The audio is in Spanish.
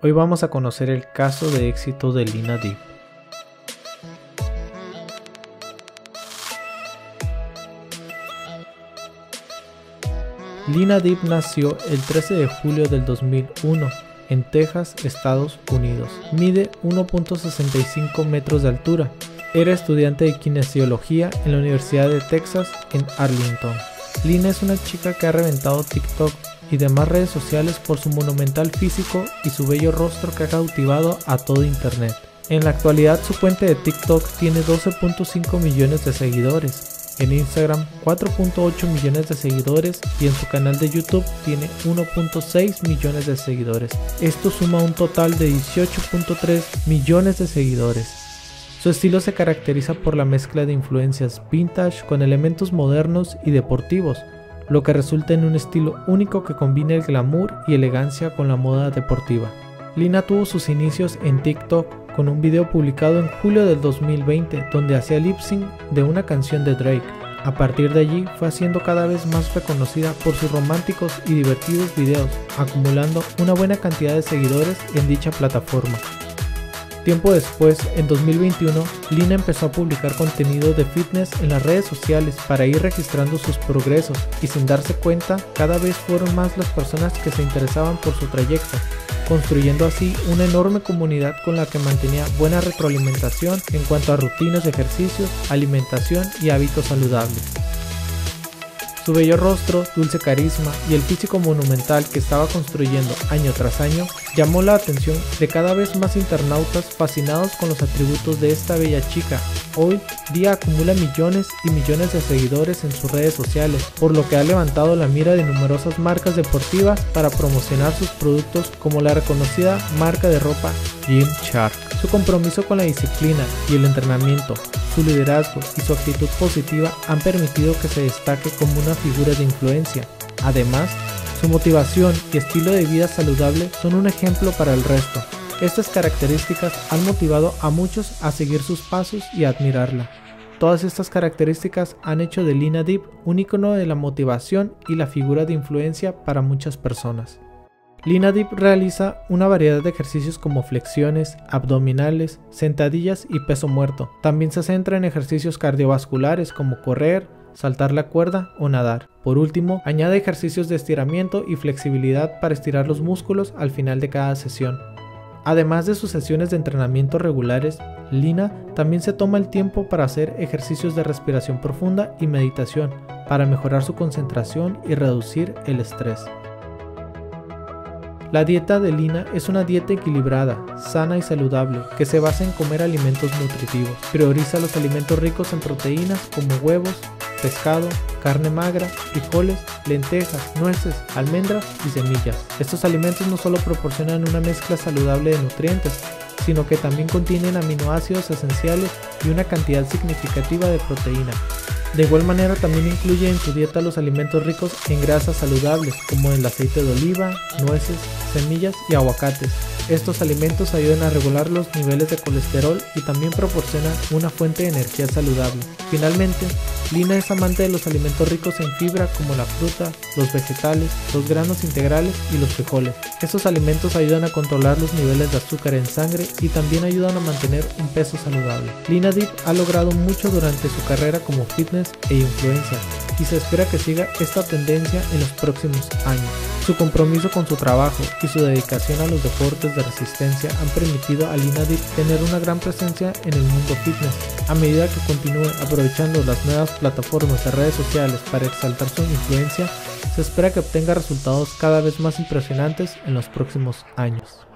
Hoy vamos a conocer el caso de éxito de Lina Deep. Lina Deep nació el 13 de julio del 2001 en Texas, Estados Unidos. Mide 1.65 metros de altura. Era estudiante de kinesiología en la Universidad de Texas en Arlington. Lina es una chica que ha reventado TikTok y demás redes sociales por su monumental físico y su bello rostro que ha cautivado a todo internet. En la actualidad su cuenta de TikTok tiene 12.5 millones de seguidores, en Instagram 4.8 millones de seguidores y en su canal de YouTube tiene 1.6 millones de seguidores. Esto suma un total de 18.3 millones de seguidores. Su estilo se caracteriza por la mezcla de influencias vintage con elementos modernos y deportivos, lo que resulta en un estilo único que combina el glamour y elegancia con la moda deportiva. Lina tuvo sus inicios en TikTok con un video publicado en julio del 2020 donde hacía lip sync de una canción de Drake. A partir de allí fue siendo cada vez más reconocida por sus románticos y divertidos videos, acumulando una buena cantidad de seguidores en dicha plataforma. Tiempo después, en 2021, Lina empezó a publicar contenido de fitness en las redes sociales para ir registrando sus progresos y sin darse cuenta, cada vez fueron más las personas que se interesaban por su trayecto, construyendo así una enorme comunidad con la que mantenía buena retroalimentación en cuanto a rutinas de ejercicios, alimentación y hábitos saludables. Su bello rostro, dulce carisma y el físico monumental que estaba construyendo año tras año llamó la atención de cada vez más internautas fascinados con los atributos de esta bella chica. Hoy día acumula millones y millones de seguidores en sus redes sociales, por lo que ha levantado la mira de numerosas marcas deportivas para promocionar sus productos como la reconocida marca de ropa Gymshark. Su compromiso con la disciplina y el entrenamiento su liderazgo y su actitud positiva han permitido que se destaque como una figura de influencia. Además, su motivación y estilo de vida saludable son un ejemplo para el resto. Estas características han motivado a muchos a seguir sus pasos y a admirarla. Todas estas características han hecho de Lina Deep un icono de la motivación y la figura de influencia para muchas personas. Lina Deep realiza una variedad de ejercicios como flexiones, abdominales, sentadillas y peso muerto. También se centra en ejercicios cardiovasculares como correr, saltar la cuerda o nadar. Por último, añade ejercicios de estiramiento y flexibilidad para estirar los músculos al final de cada sesión. Además de sus sesiones de entrenamiento regulares, Lina también se toma el tiempo para hacer ejercicios de respiración profunda y meditación para mejorar su concentración y reducir el estrés. La dieta de Lina es una dieta equilibrada, sana y saludable, que se basa en comer alimentos nutritivos. Prioriza los alimentos ricos en proteínas como huevos, pescado, carne magra, frijoles, lentejas, nueces, almendras y semillas. Estos alimentos no solo proporcionan una mezcla saludable de nutrientes, sino que también contienen aminoácidos esenciales y una cantidad significativa de proteína, de igual manera también incluye en su dieta los alimentos ricos en grasas saludables como el aceite de oliva, nueces, semillas y aguacates. Estos alimentos ayudan a regular los niveles de colesterol y también proporcionan una fuente de energía saludable. Finalmente, Lina es amante de los alimentos ricos en fibra como la fruta, los vegetales, los granos integrales y los frijoles. Estos alimentos ayudan a controlar los niveles de azúcar en sangre y también ayudan a mantener un peso saludable. Lina Deep ha logrado mucho durante su carrera como fitness e influencer y se espera que siga esta tendencia en los próximos años. Su compromiso con su trabajo y su dedicación a los deportes de resistencia han permitido a Lina Deep tener una gran presencia en el mundo fitness. A medida que continúe aprovechando las nuevas plataformas de redes sociales para exaltar su influencia, se espera que obtenga resultados cada vez más impresionantes en los próximos años.